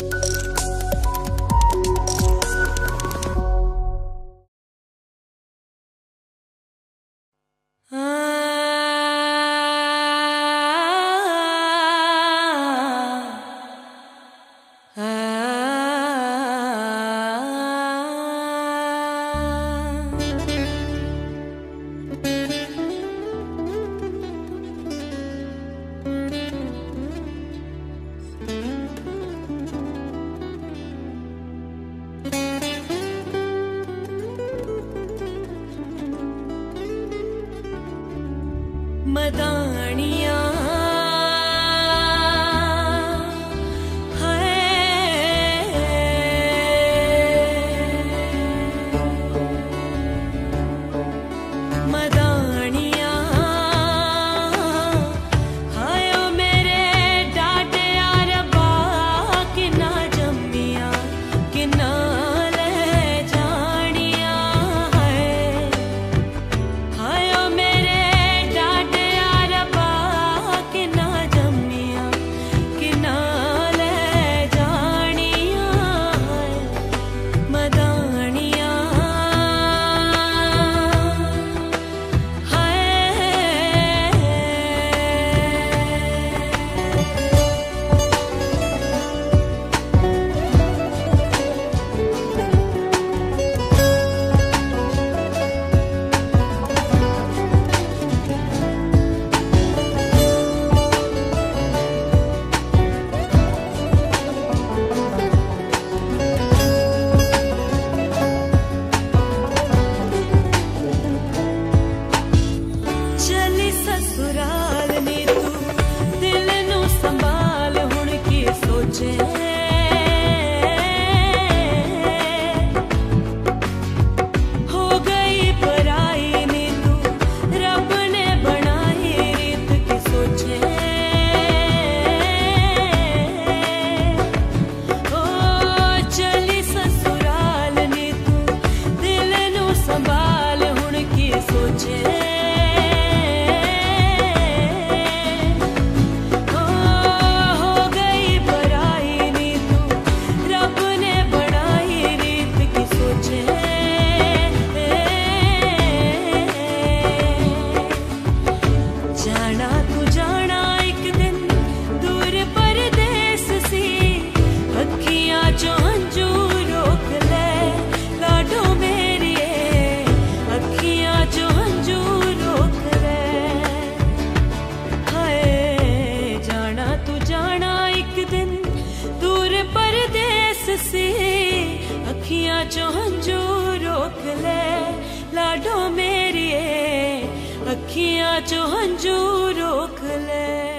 Bye. मदाणिया। aku jauh अखियाँ चो हंजू रोक ले।